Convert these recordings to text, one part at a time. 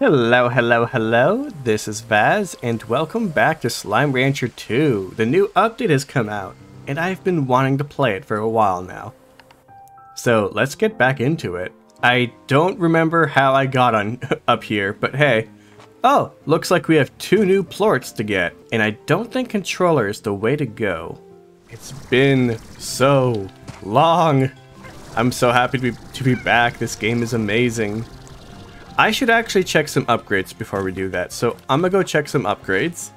Hello, hello, hello. This is Vaz, and welcome back to Slime Rancher 2. The new update has come out, and I've been wanting to play it for a while now. So let's get back into it. I don't remember how I got on up here, but hey. Oh, looks like we have two new plorts to get, and I don't think controller is the way to go. It's been so long. I'm so happy to be, to be back. This game is amazing. I should actually check some upgrades before we do that. So I'm gonna go check some upgrades.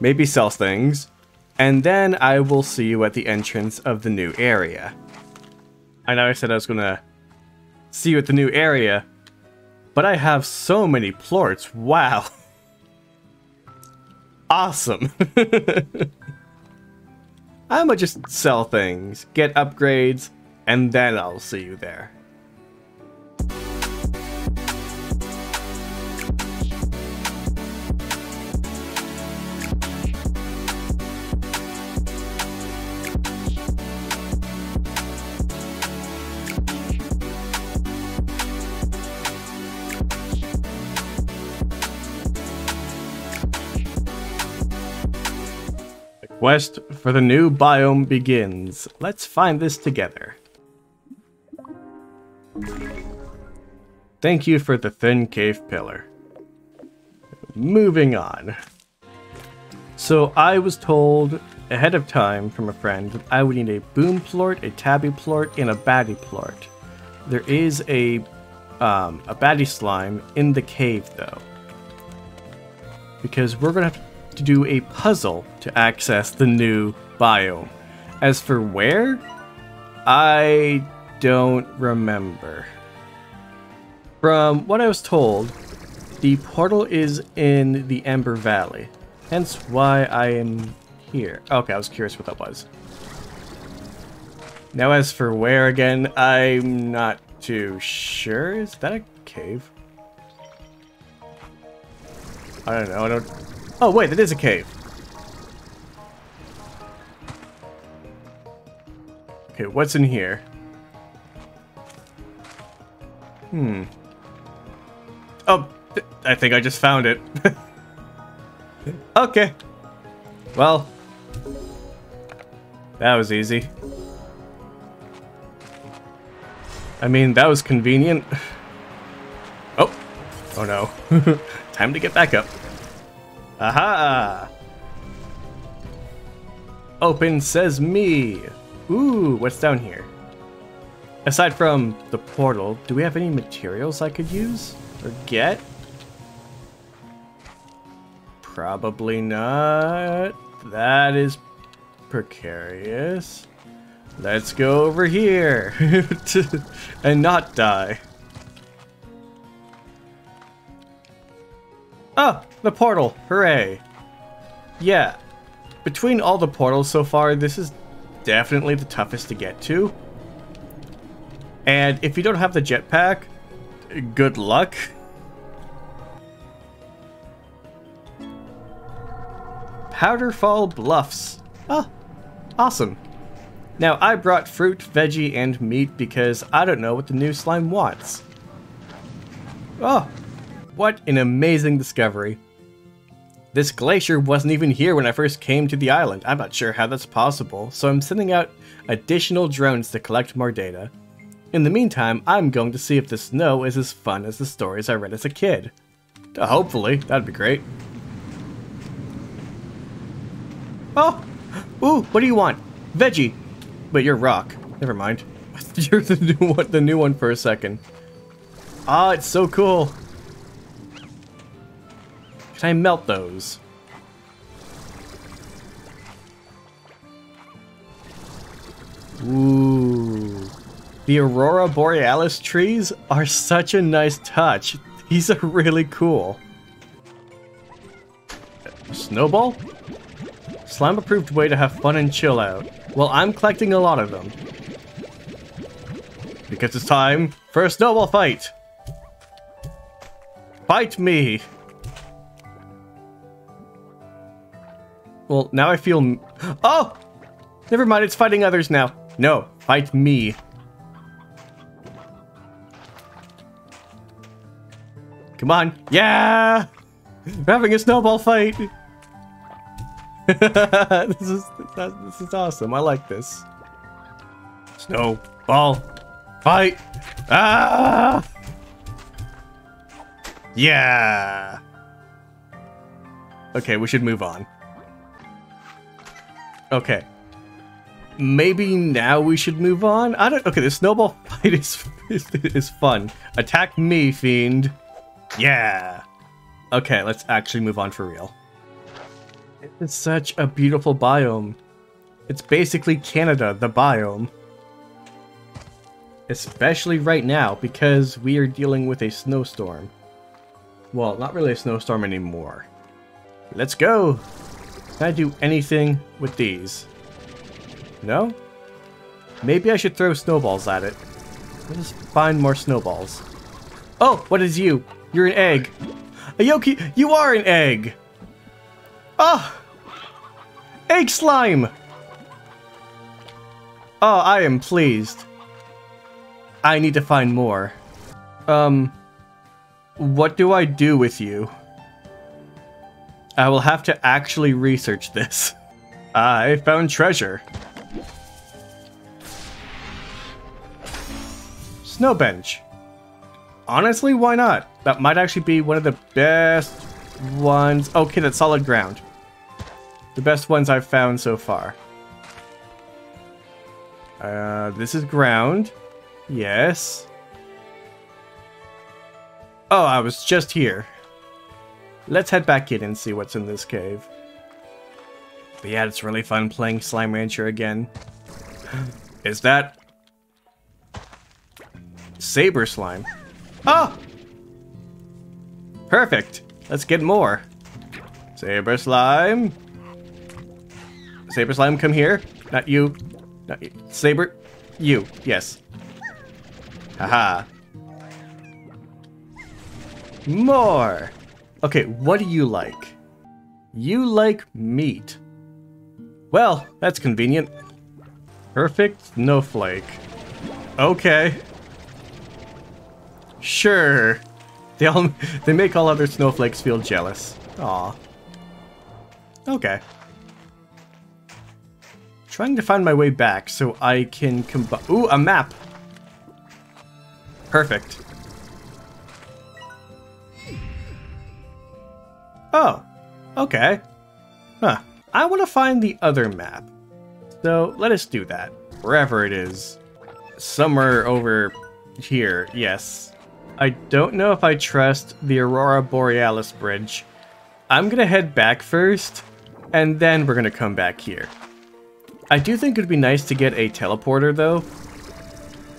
Maybe sell things. And then I will see you at the entrance of the new area. I know I said I was gonna see you at the new area. But I have so many plorts. Wow. Awesome. I'm gonna just sell things, get upgrades, and then I'll see you there. Quest for the new biome begins. Let's find this together. Thank you for the thin cave pillar. Moving on. So I was told ahead of time from a friend that I would need a boom plort, a tabby plort, and a batty plort. There is a um, a batty slime in the cave though. Because we're gonna have to to do a puzzle to access the new biome. As for where, I don't remember. From what I was told, the portal is in the Ember Valley, hence why I am here. Okay, I was curious what that was. Now as for where again, I'm not too sure. Is that a cave? I don't know, I don't Oh, wait, that is a cave. Okay, what's in here? Hmm. Oh, I think I just found it. okay. Well, that was easy. I mean, that was convenient. Oh. Oh no. Time to get back up. Aha! Open says me. Ooh, what's down here? Aside from the portal, do we have any materials I could use or get? Probably not. That is precarious. Let's go over here and not die. Oh, the portal! Hooray! Yeah, between all the portals so far, this is definitely the toughest to get to. And if you don't have the jetpack, good luck. Powderfall Bluffs. Ah, awesome. Now, I brought fruit, veggie, and meat because I don't know what the new slime wants. Oh, what an amazing discovery. This glacier wasn't even here when I first came to the island. I'm not sure how that's possible, so I'm sending out additional drones to collect more data. In the meantime, I'm going to see if the snow is as fun as the stories I read as a kid. Uh, hopefully, that'd be great. Oh! Ooh, what do you want? Veggie! But you're rock. Never mind. you're the new one, the new one for a second. Ah, it's so cool. Can I melt those? Ooh. The Aurora Borealis trees are such a nice touch. These are really cool. Snowball? Slime approved way to have fun and chill out. Well, I'm collecting a lot of them. Because it's time for a snowball fight! Fight me! Well, now I feel... Oh! Never mind, it's fighting others now. No, fight me. Come on. Yeah! We're having a snowball fight! this is this is awesome. I like this. Snowball fight! Ah! Yeah! Okay, we should move on. Okay. Maybe now we should move on? I don't- okay, the snowball fight is, is, is fun. Attack me, fiend. Yeah! Okay, let's actually move on for real. It's such a beautiful biome. It's basically Canada, the biome. Especially right now, because we are dealing with a snowstorm. Well, not really a snowstorm anymore. Let's go! Can I do anything with these? No? Maybe I should throw snowballs at it. Let's find more snowballs. Oh, what is you? You're an egg. Ayoki, you are an egg! Oh! Egg slime! Oh, I am pleased. I need to find more. Um, what do I do with you? I will have to actually research this. I found treasure. Snow bench. Honestly, why not? That might actually be one of the best ones. Okay, that's solid ground. The best ones I've found so far. Uh, this is ground. Yes. Oh, I was just here. Let's head back in and see what's in this cave. But yeah, it's really fun playing Slime Rancher again. Is that... Saber Slime? Oh! Perfect! Let's get more. Saber Slime. Saber Slime, come here. Not you. Not you. Saber. You. Yes. Haha. More! Okay, what do you like? You like meat. Well, that's convenient. Perfect snowflake. Okay. Sure. They all they make all other snowflakes feel jealous. Aw. Okay. Trying to find my way back so I can combine. Ooh, a map. Perfect. Oh, okay. Huh. I want to find the other map. So let us do that. Wherever it is. Somewhere over here, yes. I don't know if I trust the Aurora Borealis bridge. I'm gonna head back first, and then we're gonna come back here. I do think it'd be nice to get a teleporter though,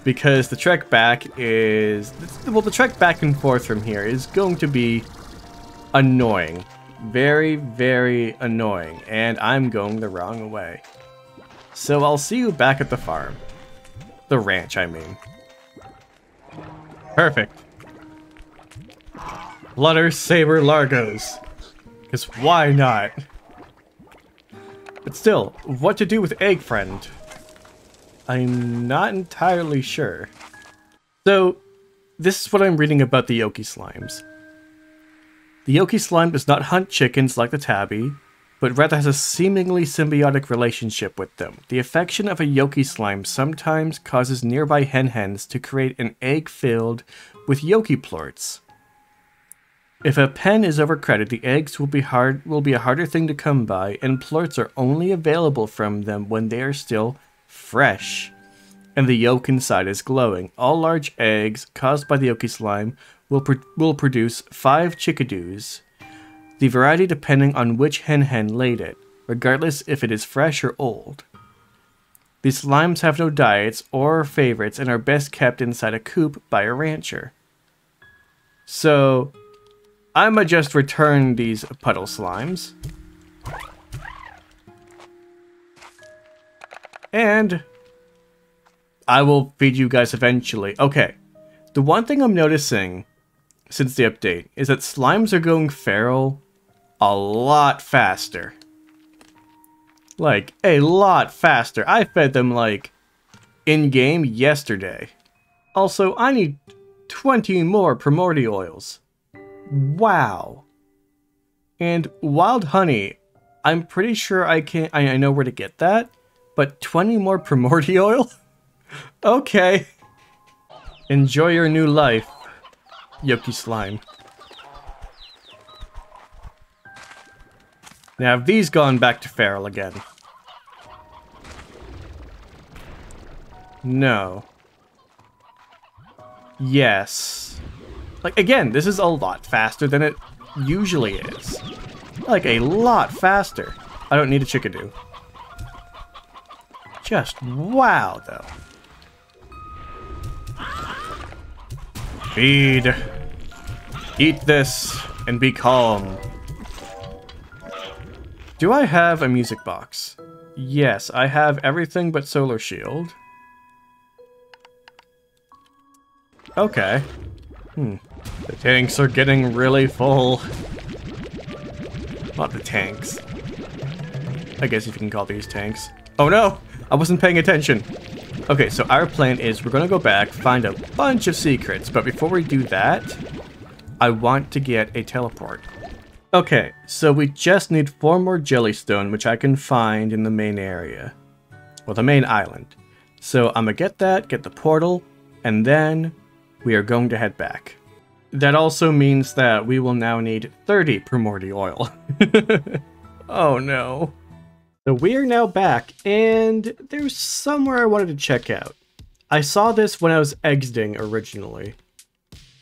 because the trek back is, well the trek back and forth from here is going to be annoying. Very, very annoying, and I'm going the wrong way. So I'll see you back at the farm. The ranch, I mean. Perfect. Flutter Saber Largos. Because why not? But still, what to do with Egg Friend? I'm not entirely sure. So, this is what I'm reading about the Yolky Slimes. The Yolky Slime does not hunt chickens like the Tabby, but rather has a seemingly symbiotic relationship with them. The affection of a Yolky Slime sometimes causes nearby hen hens to create an egg filled with Yolky plorts. If a pen is overcrowded, the eggs will be hard will be a harder thing to come by, and plorts are only available from them when they are still fresh. And the yolk inside is glowing. All large eggs caused by the Yolky slime will, pro will produce five chickadoos, the variety depending on which hen hen laid it, regardless if it is fresh or old. These slimes have no diets or favorites and are best kept inside a coop by a rancher. So, I'ma just return these puddle slimes. And I will feed you guys eventually. Okay, the one thing I'm noticing since the update is that slimes are going feral a lot faster. Like, a lot faster. I fed them, like, in-game yesterday. Also, I need 20 more primordial oils. Wow. And wild honey, I'm pretty sure I can I, I know where to get that, but 20 more primordial? Oil? okay. Enjoy your new life, Yolky Slime. Now have these gone back to feral again? No. Yes. Like, again, this is a lot faster than it usually is. Like, a lot faster. I don't need a chickadoo. Just wow, though. Feed. Eat this and be calm. Do I have a music box? Yes, I have everything but Solar Shield. Okay. Hmm. The tanks are getting really full. Not the tanks. I guess if you can call these tanks. Oh no! I wasn't paying attention. Okay, so our plan is we're gonna go back, find a bunch of secrets, but before we do that, I want to get a teleport. Okay, so we just need four more jellystone, which I can find in the main area. Well, the main island. So I'm gonna get that, get the portal, and then we are going to head back. That also means that we will now need 30 primordial oil. oh no. So we are now back, and there's somewhere I wanted to check out. I saw this when I was exiting originally.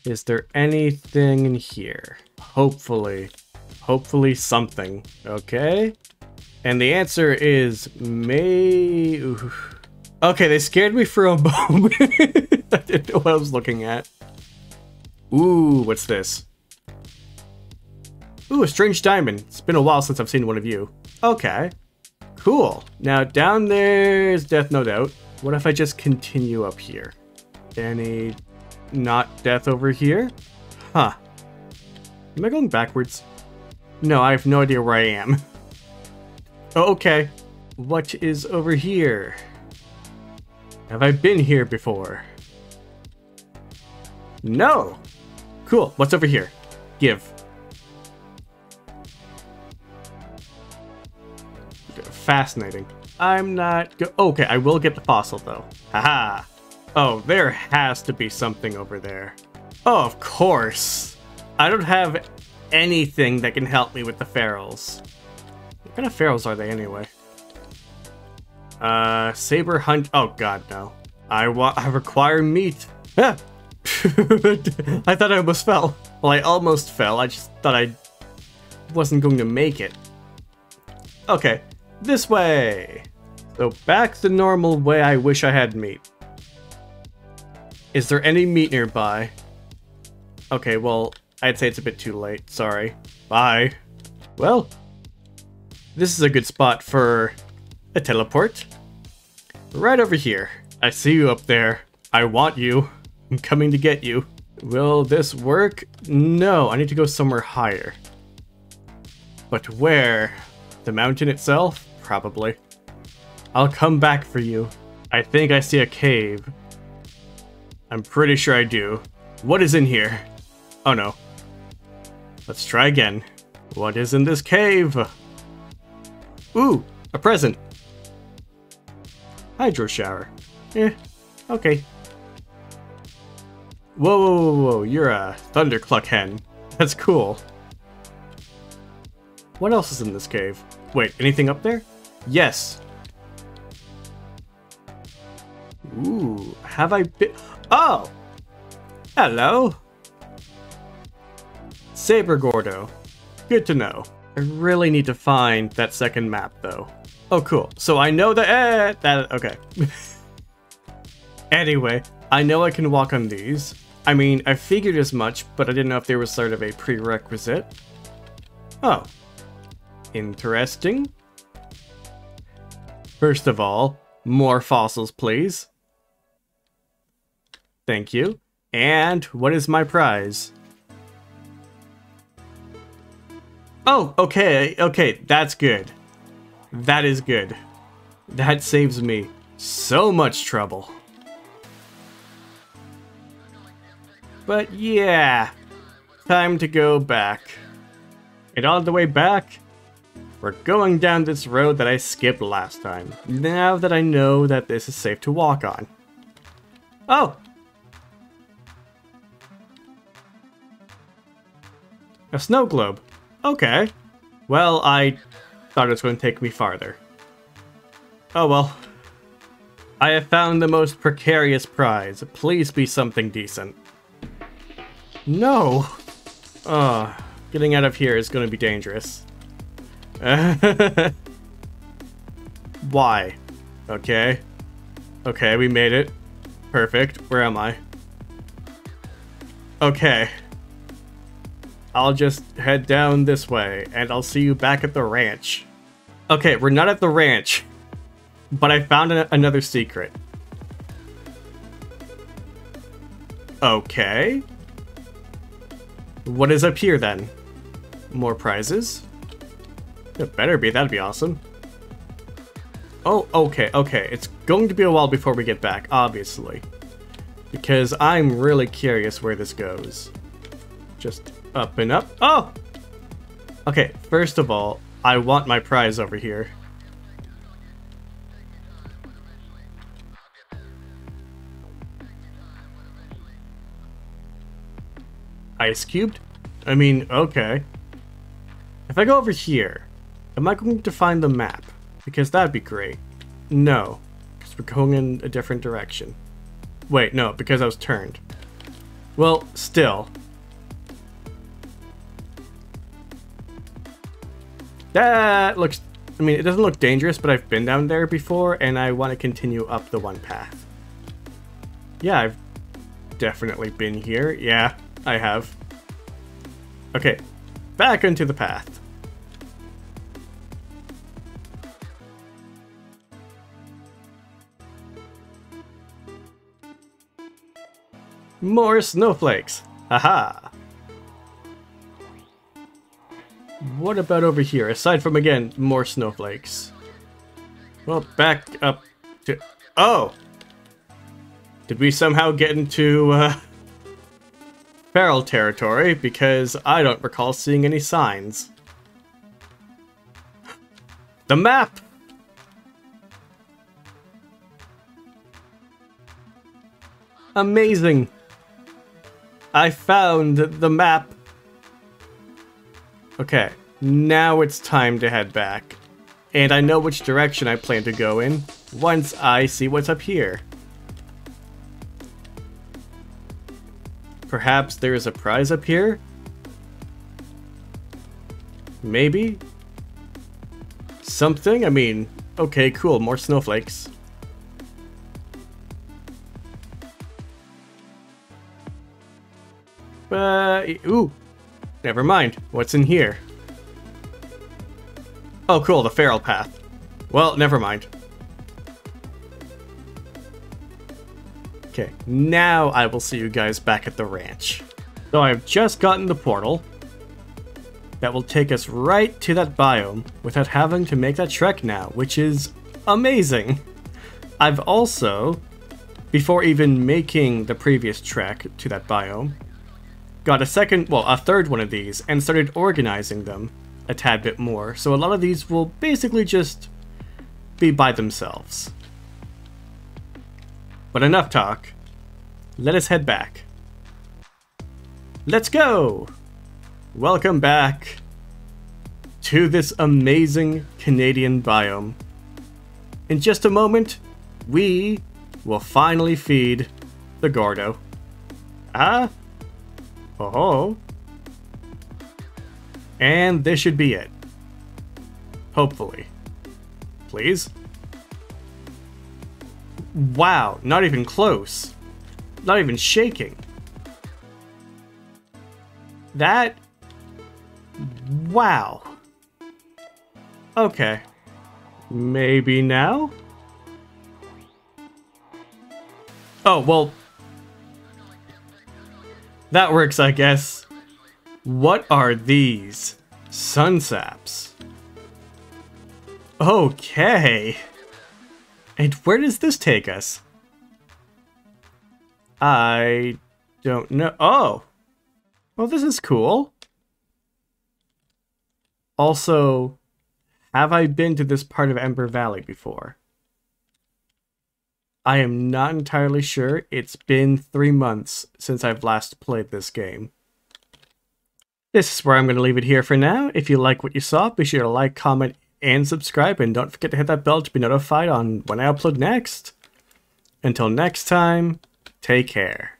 Is there anything in here? Hopefully. Hopefully something. Okay? And the answer is may... Okay, they scared me for a moment. I didn't know what I was looking at. Ooh, what's this? Ooh, a strange diamond. It's been a while since I've seen one of you. Okay. Cool. Now, down there's death, no doubt. What if I just continue up here? Any not death over here? Huh. Am I going backwards? No, I have no idea where I am. oh, okay. What is over here? Have I been here before? No! Cool, what's over here? Give. Fascinating. I'm not oh, Okay, I will get the fossil though. Haha! Oh, there has to be something over there. Oh, of course! I don't have anything that can help me with the ferals. What kind of ferals are they anyway? Uh, saber hunt. Oh god, no. I want. I require meat. Ah. I thought I almost fell. Well, I almost fell. I just thought I wasn't going to make it. Okay, this way. So back the normal way I wish I had meat. Is there any meat nearby? Okay, well, I'd say it's a bit too late. Sorry. Bye. Well, this is a good spot for a teleport. Right over here. I see you up there. I want you. I'm coming to get you. Will this work? No, I need to go somewhere higher. But where? The mountain itself? Probably. I'll come back for you. I think I see a cave. I'm pretty sure I do. What is in here? Oh no. Let's try again. What is in this cave? Ooh, a present. Hydro shower. Eh, okay. Whoa, whoa, whoa, whoa, you're a Thundercluck hen. That's cool. What else is in this cave? Wait, anything up there? Yes. Ooh, have I been- Oh! Hello! Saber Gordo. Good to know. I really need to find that second map, though. Oh, cool. So I know that- eh, that- okay. anyway, I know I can walk on these. I mean, I figured as much, but I didn't know if there was sort of a prerequisite. Oh. Interesting. First of all, more fossils, please. Thank you. And what is my prize? Oh, okay, okay, that's good. That is good. That saves me so much trouble. But yeah, time to go back. And on the way back, we're going down this road that I skipped last time, now that I know that this is safe to walk on. Oh! A snow globe. Okay. Well, I thought it was going to take me farther. Oh well. I have found the most precarious prize. Please be something decent. No! Oh, getting out of here is going to be dangerous. Why? Okay. Okay, we made it. Perfect. Where am I? Okay. I'll just head down this way, and I'll see you back at the ranch. Okay, we're not at the ranch, but I found an another secret. Okay. What is up here, then? More prizes? It better be, that'd be awesome. Oh, okay, okay. It's going to be a while before we get back, obviously. Because I'm really curious where this goes. Just up and up. Oh! Okay, first of all, I want my prize over here. Ice cubed? I mean, okay. If I go over here, am I going to find the map? Because that'd be great. No, because we're going in a different direction. Wait, no, because I was turned. Well, still, That looks... I mean, it doesn't look dangerous, but I've been down there before, and I want to continue up the one path. Yeah, I've definitely been here. Yeah, I have. Okay, back into the path. More snowflakes! Haha! What about over here, aside from, again, more snowflakes? Well, back up to... Oh! Did we somehow get into, uh... Feral territory, because I don't recall seeing any signs. The map! Amazing! I found the map Okay, now it's time to head back. And I know which direction I plan to go in once I see what's up here. Perhaps there is a prize up here? Maybe? Something? I mean, okay, cool, more snowflakes. Uh, ooh, Never mind. What's in here? Oh, cool, the feral path. Well, never mind. Okay, now I will see you guys back at the ranch. So I've just gotten the portal that will take us right to that biome without having to make that trek now, which is amazing. I've also, before even making the previous trek to that biome, got a second, well, a third one of these, and started organizing them a tad bit more. So a lot of these will basically just be by themselves. But enough talk. Let us head back. Let's go! Welcome back to this amazing Canadian biome. In just a moment, we will finally feed the Gordo. Ah, Oh. And this should be it. Hopefully. Please? Wow, not even close. Not even shaking. That... Wow. Okay. Maybe now? Oh, well, that works, I guess. What are these? Sunsaps. Okay. And where does this take us? I don't know. Oh. Well, this is cool. Also, have I been to this part of Ember Valley before? I am not entirely sure. It's been three months since I've last played this game. This is where I'm going to leave it here for now. If you like what you saw, be sure to like, comment, and subscribe, and don't forget to hit that bell to be notified on when I upload next. Until next time, take care.